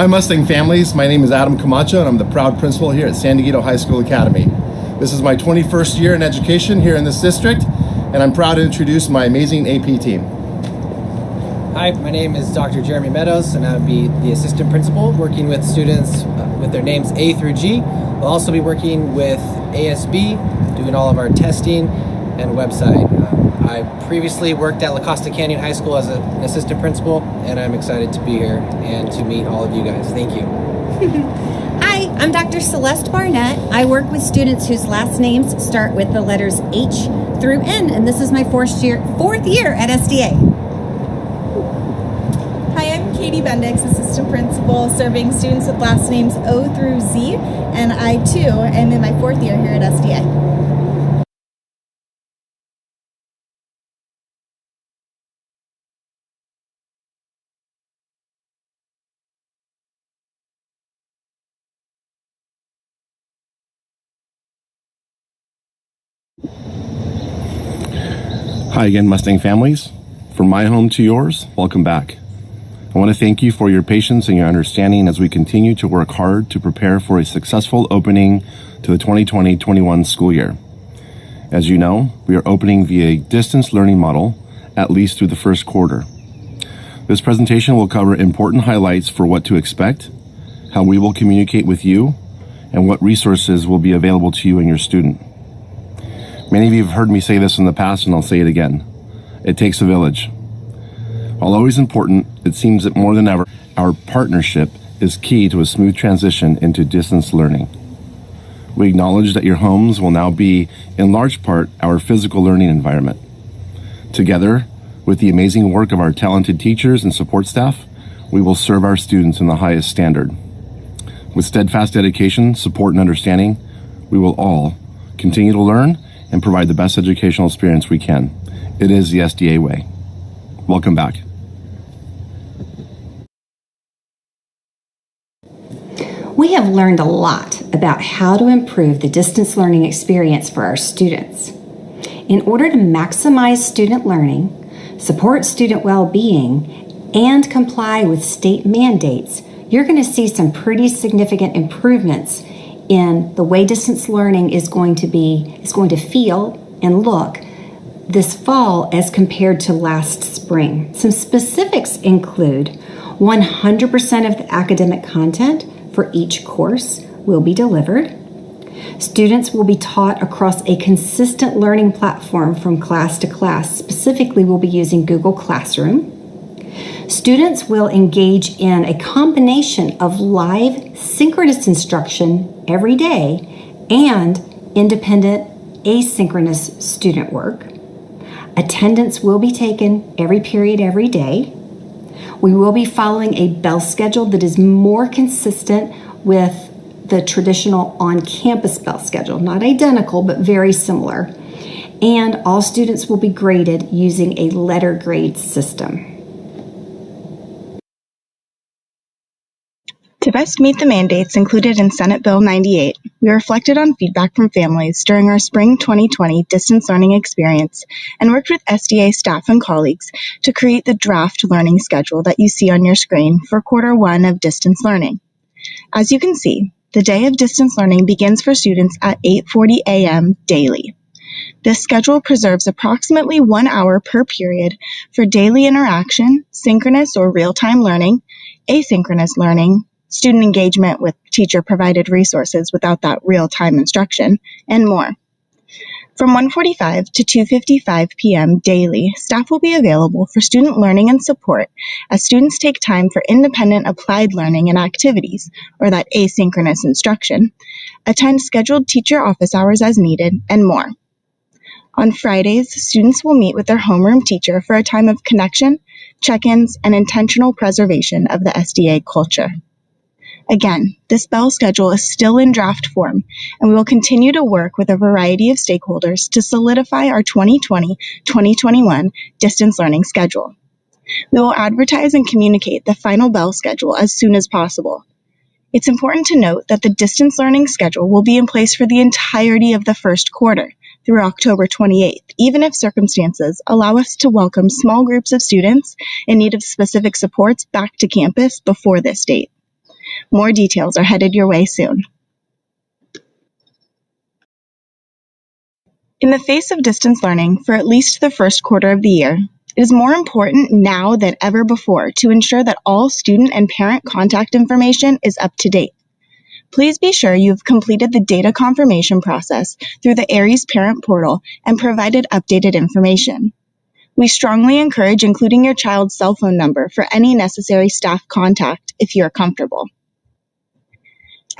Hi Mustang families, my name is Adam Camacho and I'm the proud principal here at San Dieguito High School Academy. This is my 21st year in education here in this district and I'm proud to introduce my amazing AP team. Hi, my name is Dr. Jeremy Meadows and I'll be the assistant principal working with students uh, with their names A through G. We'll also be working with ASB, doing all of our testing and website. I previously worked at La Costa Canyon High School as a, an assistant principal and I'm excited to be here and to meet all of you guys. Thank you. Hi, I'm Dr. Celeste Barnett. I work with students whose last names start with the letters H through N, and this is my fourth year, fourth year at SDA. Hi, I'm Katie Bendix, Assistant Principal, serving students with last names O through Z, and I too am in my fourth year here at SDA. Hi again Mustang families. From my home to yours, welcome back. I want to thank you for your patience and your understanding as we continue to work hard to prepare for a successful opening to the 2020-21 school year. As you know, we are opening via distance learning model at least through the first quarter. This presentation will cover important highlights for what to expect, how we will communicate with you, and what resources will be available to you and your student. Many of you have heard me say this in the past, and I'll say it again. It takes a village. While always important, it seems that more than ever, our partnership is key to a smooth transition into distance learning. We acknowledge that your homes will now be, in large part, our physical learning environment. Together, with the amazing work of our talented teachers and support staff, we will serve our students in the highest standard. With steadfast dedication, support, and understanding, we will all continue to learn and provide the best educational experience we can. It is the SDA way. Welcome back. We have learned a lot about how to improve the distance learning experience for our students. In order to maximize student learning, support student well being, and comply with state mandates, you're going to see some pretty significant improvements in the way distance learning is going to be, is going to feel and look this fall as compared to last spring. Some specifics include 100% of the academic content for each course will be delivered. Students will be taught across a consistent learning platform from class to class. Specifically, we'll be using Google Classroom. Students will engage in a combination of live synchronous instruction every day and independent asynchronous student work. Attendance will be taken every period, every day. We will be following a bell schedule that is more consistent with the traditional on campus bell schedule, not identical, but very similar. And all students will be graded using a letter grade system. To best meet the mandates included in Senate Bill 98, we reflected on feedback from families during our spring 2020 distance learning experience and worked with SDA staff and colleagues to create the draft learning schedule that you see on your screen for quarter one of distance learning. As you can see, the day of distance learning begins for students at 8:40 a.m. daily. This schedule preserves approximately one hour per period for daily interaction, synchronous or real-time learning, asynchronous learning, student engagement with teacher provided resources without that real time instruction, and more. From 1:45 to 2:55 p.m. daily, staff will be available for student learning and support as students take time for independent applied learning and activities, or that asynchronous instruction, attend scheduled teacher office hours as needed, and more. On Fridays, students will meet with their homeroom teacher for a time of connection, check-ins, and intentional preservation of the SDA culture. Again, this bell schedule is still in draft form, and we will continue to work with a variety of stakeholders to solidify our 2020-2021 distance learning schedule. We will advertise and communicate the final bell schedule as soon as possible. It's important to note that the distance learning schedule will be in place for the entirety of the first quarter through October 28th, even if circumstances allow us to welcome small groups of students in need of specific supports back to campus before this date. More details are headed your way soon. In the face of distance learning for at least the first quarter of the year, it is more important now than ever before to ensure that all student and parent contact information is up to date. Please be sure you've completed the data confirmation process through the Aeries parent portal and provided updated information. We strongly encourage including your child's cell phone number for any necessary staff contact if you are comfortable.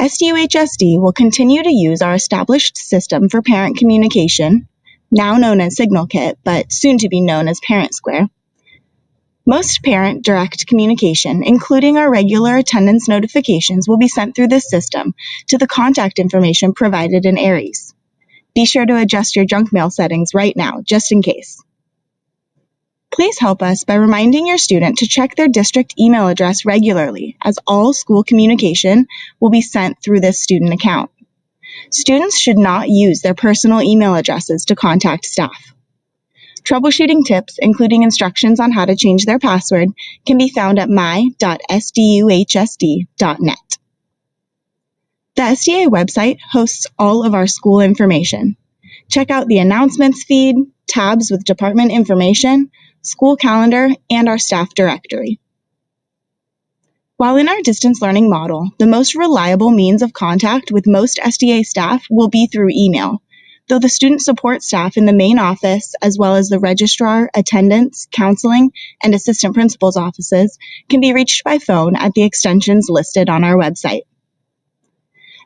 SDUHSD will continue to use our established system for parent communication, now known as SignalKit, but soon to be known as Parent Square. Most parent direct communication, including our regular attendance notifications, will be sent through this system to the contact information provided in Aeries. Be sure to adjust your junk mail settings right now, just in case. Please help us by reminding your student to check their district email address regularly, as all school communication will be sent through this student account. Students should not use their personal email addresses to contact staff. Troubleshooting tips, including instructions on how to change their password, can be found at my.sduhsd.net. The SDA website hosts all of our school information. Check out the announcements feed, tabs with department information, school calendar, and our staff directory. While in our distance learning model, the most reliable means of contact with most SDA staff will be through email, though the student support staff in the main office, as well as the registrar, attendance, counseling, and assistant principal's offices, can be reached by phone at the extensions listed on our website.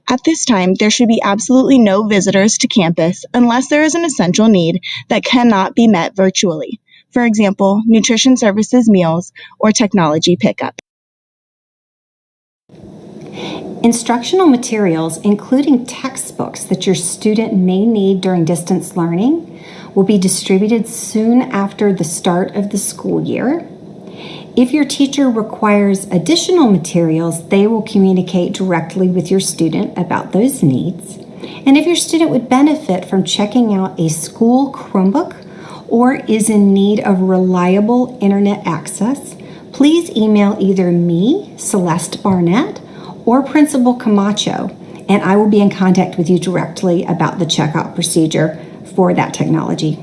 At this time, there should be absolutely no visitors to campus unless there is an essential need that cannot be met virtually. For example, nutrition services meals or technology pickup. Instructional materials, including textbooks that your student may need during distance learning, will be distributed soon after the start of the school year. If your teacher requires additional materials, they will communicate directly with your student about those needs. And if your student would benefit from checking out a school Chromebook or is in need of reliable internet access, please email either me, Celeste Barnett, or Principal Camacho, and I will be in contact with you directly about the checkout procedure for that technology.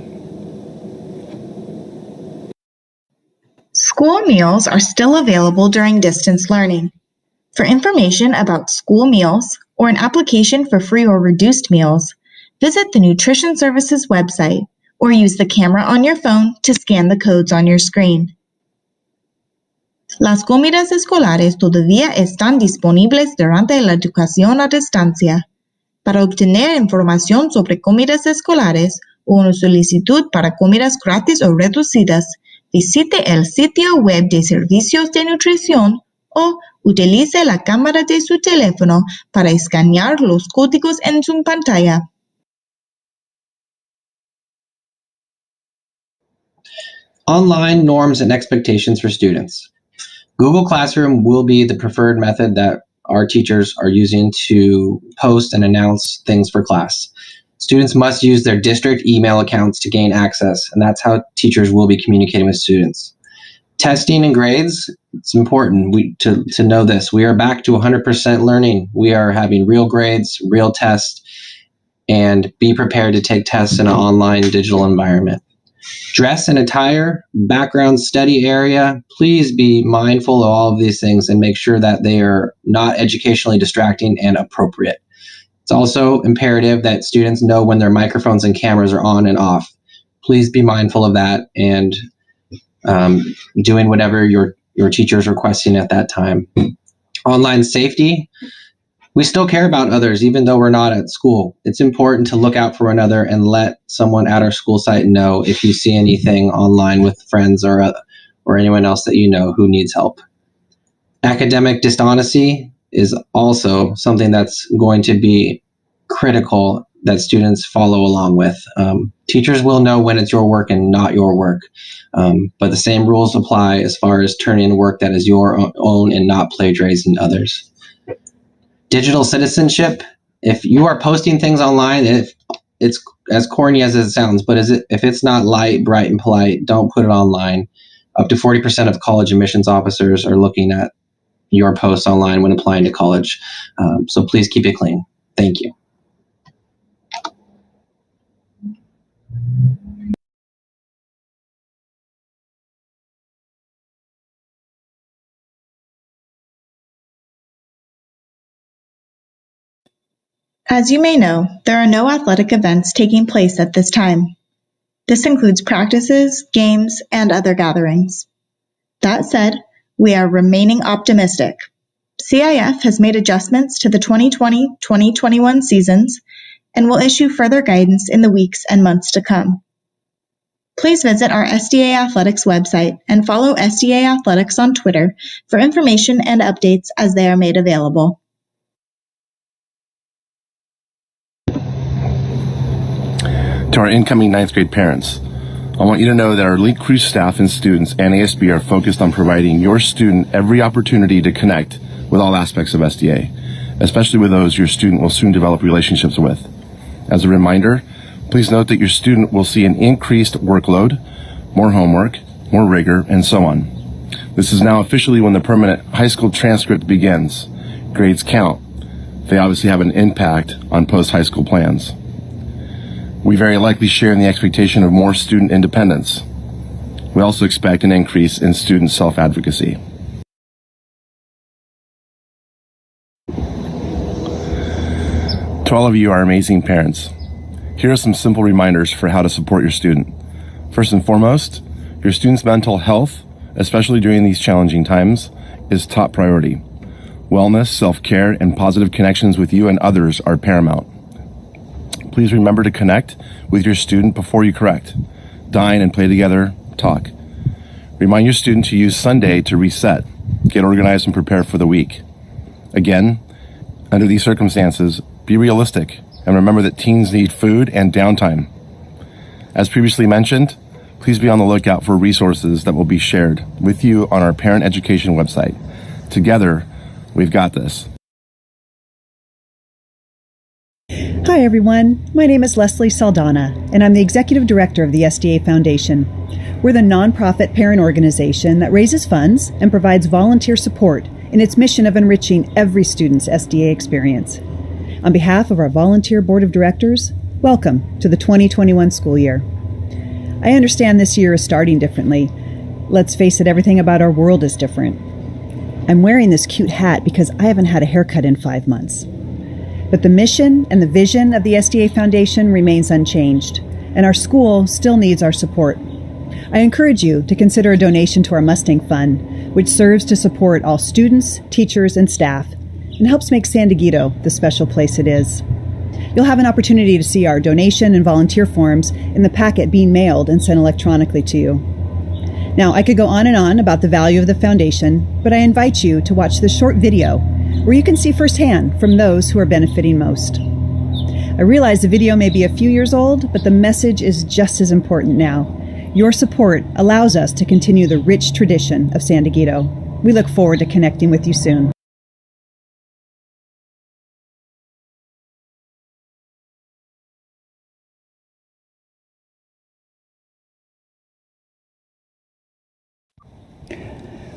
School meals are still available during distance learning. For information about school meals or an application for free or reduced meals, visit the Nutrition Services website or use the camera on your phone to scan the codes on your screen. Las comidas escolares todavía están disponibles durante la educación a distancia. Para obtener información sobre comidas escolares o una solicitud para comidas gratis o reducidas, visite el sitio web de Servicios de Nutrición o utilice la cámara de su teléfono para escanear los códigos en su pantalla. Online norms and expectations for students. Google Classroom will be the preferred method that our teachers are using to post and announce things for class. Students must use their district email accounts to gain access, and that's how teachers will be communicating with students. Testing and grades, it's important we, to, to know this. We are back to 100% learning. We are having real grades, real tests, and be prepared to take tests in an online digital environment dress and attire, background study area, please be mindful of all of these things and make sure that they are not educationally distracting and appropriate. It's also imperative that students know when their microphones and cameras are on and off. Please be mindful of that and um, doing whatever your, your teacher is requesting at that time. Online safety, we still care about others even though we're not at school. It's important to look out for one another and let someone at our school site know if you see anything online with friends or uh, or anyone else that you know who needs help. Academic dishonesty is also something that's going to be critical that students follow along with. Um, teachers will know when it's your work and not your work, um, but the same rules apply as far as turning in work that is your own and not plagiarizing others digital citizenship. If you are posting things online, if it's as corny as it sounds, but is it if it's not light, bright, and polite, don't put it online. Up to 40% of college admissions officers are looking at your posts online when applying to college. Um, so please keep it clean. Thank you. As you may know, there are no athletic events taking place at this time. This includes practices, games, and other gatherings. That said, we are remaining optimistic. CIF has made adjustments to the 2020-2021 seasons and will issue further guidance in the weeks and months to come. Please visit our SDA Athletics website and follow SDA Athletics on Twitter for information and updates as they are made available. To our incoming ninth grade parents, I want you to know that our Link Crew staff and students and ASB are focused on providing your student every opportunity to connect with all aspects of SDA, especially with those your student will soon develop relationships with. As a reminder, please note that your student will see an increased workload, more homework, more rigor, and so on. This is now officially when the permanent high school transcript begins. Grades count. They obviously have an impact on post high school plans. We very likely share in the expectation of more student independence. We also expect an increase in student self advocacy. To all of you, our amazing parents, here are some simple reminders for how to support your student. First and foremost, your student's mental health, especially during these challenging times, is top priority. Wellness, self care, and positive connections with you and others are paramount. Please remember to connect with your student before you correct. Dine and play together, talk. Remind your student to use Sunday to reset, get organized, and prepare for the week. Again, under these circumstances, be realistic and remember that teens need food and downtime. As previously mentioned, please be on the lookout for resources that will be shared with you on our parent education website. Together, we've got this. Hi, everyone. My name is Leslie Saldana, and I'm the Executive Director of the SDA Foundation. We're the nonprofit parent organization that raises funds and provides volunteer support in its mission of enriching every student's SDA experience. On behalf of our volunteer board of directors, welcome to the 2021 school year. I understand this year is starting differently. Let's face it, everything about our world is different. I'm wearing this cute hat because I haven't had a haircut in five months. But the mission and the vision of the SDA Foundation remains unchanged, and our school still needs our support. I encourage you to consider a donation to our Mustang Fund, which serves to support all students, teachers, and staff, and helps make San Dieguito the special place it is. You'll have an opportunity to see our donation and volunteer forms in the packet being mailed and sent electronically to you. Now, I could go on and on about the value of the foundation, but I invite you to watch this short video where you can see firsthand from those who are benefiting most. I realize the video may be a few years old, but the message is just as important now. Your support allows us to continue the rich tradition of San Dieguito. We look forward to connecting with you soon.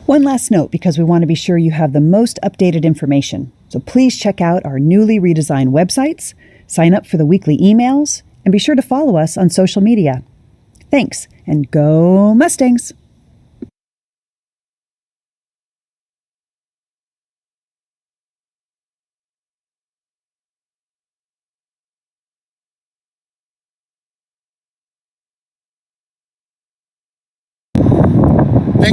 One last note because we want to be sure you have the most updated information. So please check out our newly redesigned websites, sign up for the weekly emails, and be sure to follow us on social media. Thanks, and go Mustangs!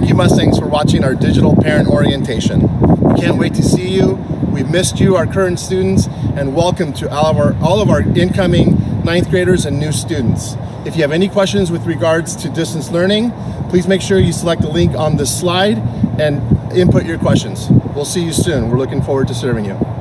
Thank you, Mustangs, for watching our digital parent orientation. We can't wait to see you. We've missed you, our current students, and welcome to all of our, all of our incoming ninth graders and new students. If you have any questions with regards to distance learning, please make sure you select the link on this slide and input your questions. We'll see you soon. We're looking forward to serving you.